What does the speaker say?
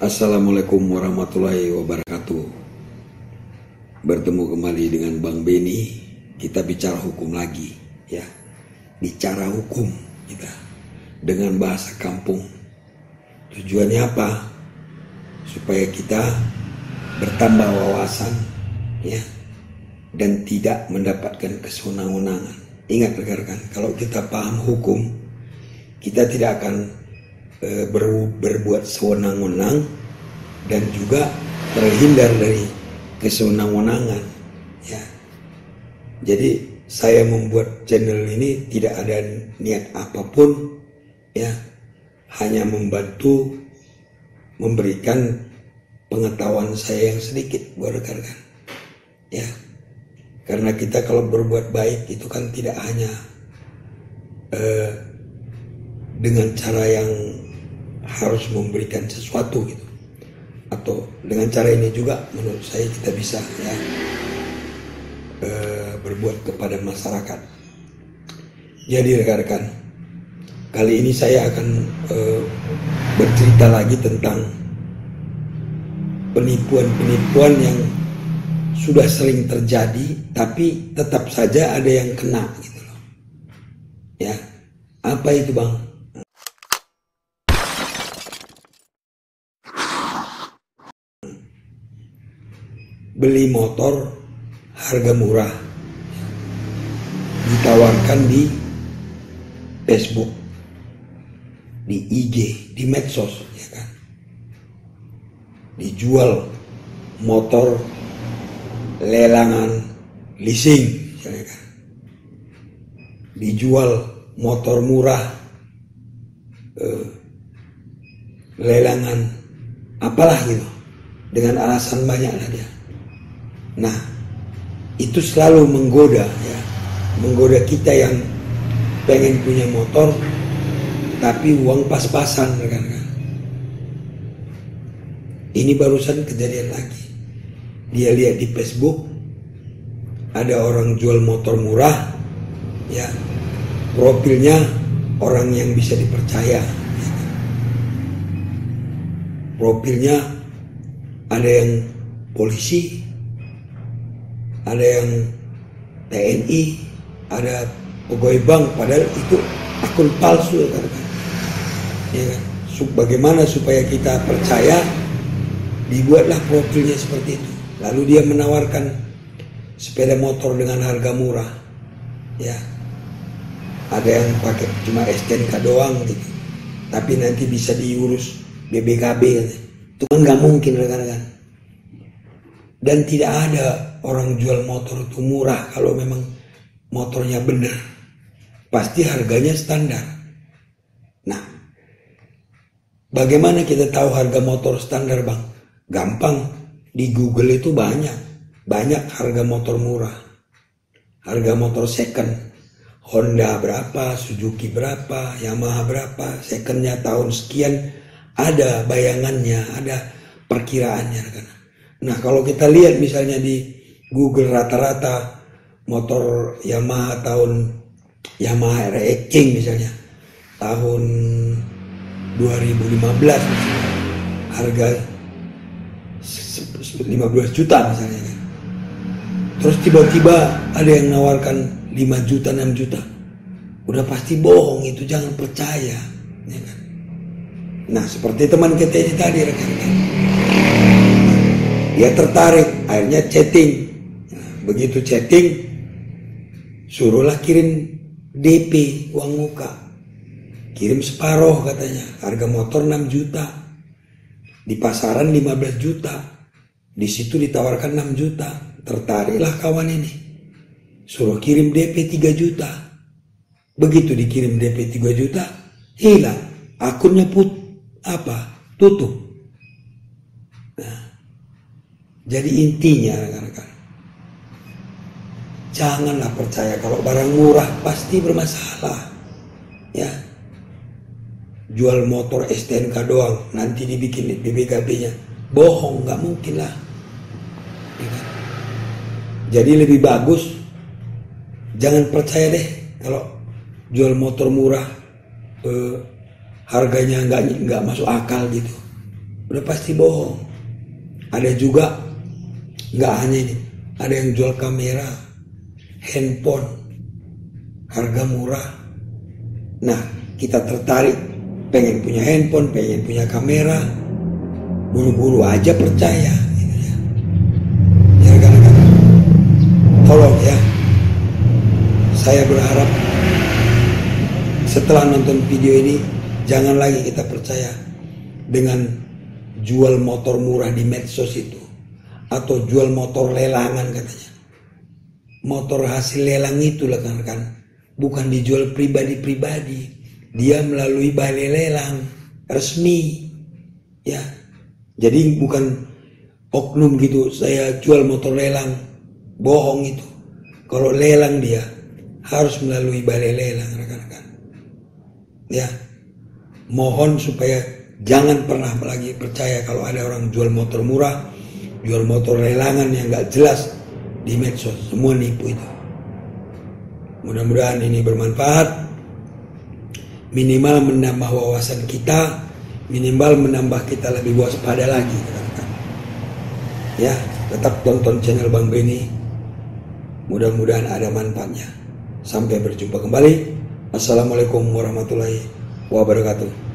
Assalamualaikum warahmatullahi wabarakatuh. Bertemu kembali dengan Bang Beni, kita bicara hukum lagi, ya. Bicara hukum kita dengan bahasa kampung. Tujuannya apa? Supaya kita bertambah wawasan, ya, dan tidak mendapatkan kesenangan-wenangan. Ingat rekan-rekan, kalau kita paham hukum, kita tidak akan e, ber, berbuat sewenang-wenang dan juga terhindar dari kesenang-wenangan ya. Jadi saya membuat channel ini tidak ada niat apa pun ya. Hanya membantu memberikan pengetahuan saya yang sedikit buat rekan-rekan ya. Karena kita kalau berbuat baik itu kan tidak hanya uh, dengan cara yang harus memberikan sesuatu gitu atau dengan cara ini juga menurut saya kita bisa ya e, berbuat kepada masyarakat. Jadi rekan-rekan, kali ini saya akan e, bercerita lagi tentang penipuan-penipuan yang sudah sering terjadi tapi tetap saja ada yang kena gitu loh. Ya. Apa itu, Bang? Beli motor harga murah. Ditawarkan di Facebook di IG di medsos ya kan? Dijual motor lelangan leasing ya kan? Dijual motor murah eh, lelangan apalah gitu. Dengan alasan banyak lah dia Nah, itu selalu menggoda ya, menggoda kita yang pengen punya motor tapi uang pas-pasan rekan-rekan. Ini barusan kejadian lagi. Dia lihat di Facebook ada orang jual motor murah, ya profilnya orang yang bisa dipercaya. Ya. Profilnya ada yang polisi, ada yang TNI, ada pegawai bank, padahal itu akun palsu kan? Ya kan? Bagaimana supaya kita percaya dibuatlah profilnya seperti itu. Lalu dia menawarkan sepeda motor dengan harga murah. Ya. Ada yang pakai cuma STNK doang gitu. Tapi nanti bisa diurus BBKB Itu kan nggak mungkin rekan-rekan. Dan tidak ada orang jual motor itu murah kalau memang motornya benar. Pasti harganya standar. Nah, bagaimana kita tahu harga motor standar bang? Gampang, di Google itu banyak. Banyak harga motor murah. Harga motor second. Honda berapa, Suzuki berapa, Yamaha berapa, secondnya tahun sekian. Ada bayangannya, ada perkiraannya. Nah kalau kita lihat misalnya di Google rata-rata motor Yamaha tahun Yamaha RX misalnya tahun 2015 misalnya, harga 15 juta misalnya kan. Terus tiba-tiba ada yang menawarkan 5 juta 6 juta. Udah pasti bohong itu jangan percaya. Ya kan? Nah seperti teman kita ini tadi rekan-rekan. Dia tertarik, akhirnya chatting Begitu chatting, suruhlah kirim DP uang muka. Kirim separoh katanya, harga motor 6 juta. Di pasaran 15 juta. Di situ ditawarkan 6 juta. Tertariklah kawan ini. Suruh kirim DP 3 juta. Begitu dikirim DP 3 juta, hilang. Akunnya put apa? Tutup. Nah, jadi intinya rekan-rekan Janganlah percaya kalau barang murah pasti bermasalah. Ya. Jual motor STNK doang, nanti dibikin BBKB-nya. Bohong, nggak mungkin lah. Ya kan? Jadi lebih bagus jangan percaya deh kalau jual motor murah eh, harganya nggak nggak masuk akal gitu. udah pasti bohong ada juga nggak hanya ini. Ada yang jual kamera handphone harga murah. Nah kita tertarik. Pengen punya handphone pengen punya kamera. Buru-buru aja percaya gitu ya. tolong ya. Saya berharap setelah nonton video ini jangan lagi kita percaya dengan jual motor murah di medsos itu atau jual motor lelangan katanya. Motor hasil lelang itu lah kan. Kan bukan dijual pribadi-pribadi. Dia melalui balai lelang resmi. Ya. Jadi bukan oknum gitu saya jual motor lelang. Bohong itu. Kalau lelang dia harus melalui balai lelang rekan-rekan. Ya. Mohon supaya jangan pernah lagi percaya kalau ada orang jual motor murah jual motor lelangan yang gak jelas di medsos semua nipu itu. Mudah-mudahan ini bermanfaat. Minimal menambah wawasan kita minimal menambah kita lebih waspada lagi ya tetap tonton channel Bang Beni mudah-mudahan ada manfaatnya. Sampai berjumpa kembali. Assalamualaikum warahmatullahi wabarakatuh.